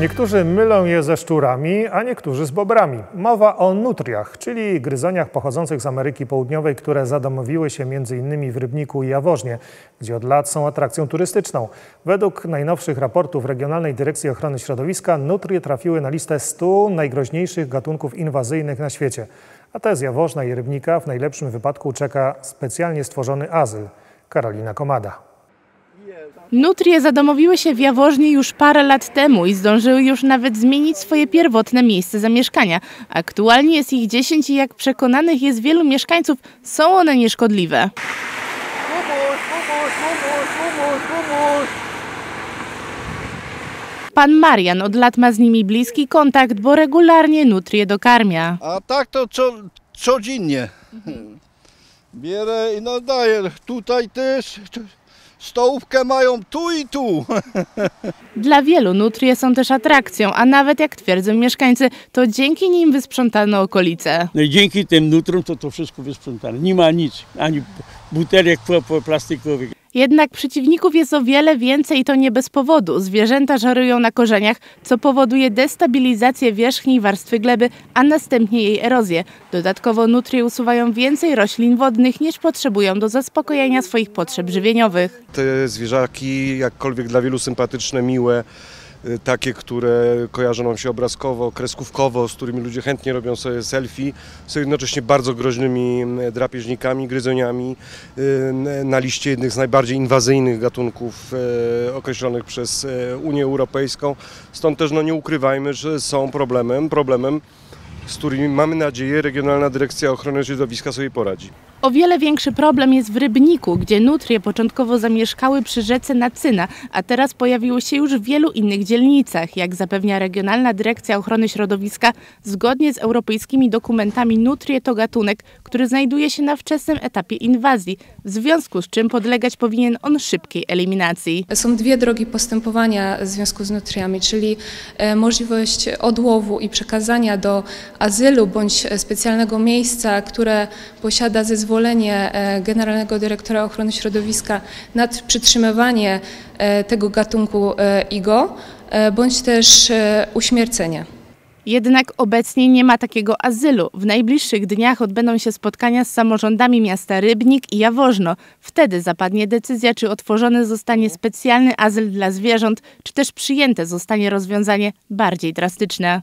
Niektórzy mylą je ze szczurami, a niektórzy z bobrami. Mowa o nutriach, czyli gryzoniach pochodzących z Ameryki Południowej, które zadomowiły się m.in. w Rybniku i Jaworznie, gdzie od lat są atrakcją turystyczną. Według najnowszych raportów Regionalnej Dyrekcji Ochrony Środowiska nutrie trafiły na listę 100 najgroźniejszych gatunków inwazyjnych na świecie. A te z Jaworzna i Rybnika w najlepszym wypadku czeka specjalnie stworzony azyl. Karolina Komada. Nutrie zadomowiły się w Jaworznie już parę lat temu i zdążyły już nawet zmienić swoje pierwotne miejsce zamieszkania. Aktualnie jest ich 10 i jak przekonanych jest wielu mieszkańców, są one nieszkodliwe. Pan Marian od lat ma z nimi bliski kontakt, bo regularnie nutrie dokarmia. A tak to co, codziennie. Bierę i no daję. Tutaj też stołówkę mają tu i tu. Dla wielu nutrie są też atrakcją, a nawet jak twierdzą mieszkańcy, to dzięki nim wysprzątano okolice. No i dzięki tym nutrom to to wszystko wysprzątane. Nie ma nic, ani butelek plastikowych. Jednak przeciwników jest o wiele więcej i to nie bez powodu. Zwierzęta żerują na korzeniach, co powoduje destabilizację wierzchniej warstwy gleby, a następnie jej erozję. Dodatkowo nutrie usuwają więcej roślin wodnych niż potrzebują do zaspokojenia swoich potrzeb żywieniowych. te zwierzaki, jakkolwiek dla wielu sympatyczne, miłe, takie, które kojarzą nam się obrazkowo, kreskówkowo, z którymi ludzie chętnie robią sobie selfie, są jednocześnie bardzo groźnymi mm, drapieżnikami, gryzoniami y, na liście jednych z najbardziej inwazyjnych gatunków e, określonych przez Unię Europejską. Stąd też no, nie ukrywajmy, że są problemem, problemem, z którymi mamy nadzieję Regionalna Dyrekcja Ochrony Środowiska sobie poradzi. O wiele większy problem jest w Rybniku, gdzie nutrie początkowo zamieszkały przy rzece Nacyna, a teraz pojawiły się już w wielu innych dzielnicach. Jak zapewnia Regionalna Dyrekcja Ochrony Środowiska, zgodnie z europejskimi dokumentami nutrie to gatunek, który znajduje się na wczesnym etapie inwazji, w związku z czym podlegać powinien on szybkiej eliminacji. Są dwie drogi postępowania w związku z nutriami, czyli e, możliwość odłowu i przekazania do azylu bądź e, specjalnego miejsca, które posiada zezwolenie e, Generalnego Dyrektora Ochrony Środowiska na tr- przytrzymywanie e, tego gatunku IGO, bądź też uśmiercenie. Jednak obecnie nie ma takiego azylu. W najbliższych dniach odbędą się spotkania z samorządami miasta Rybnik i Jaworzno. Wtedy zapadnie decyzja, czy otworzony zostanie specjalny azyl dla zwierząt, czy też przyjęte zostanie rozwiązanie bardziej drastyczne.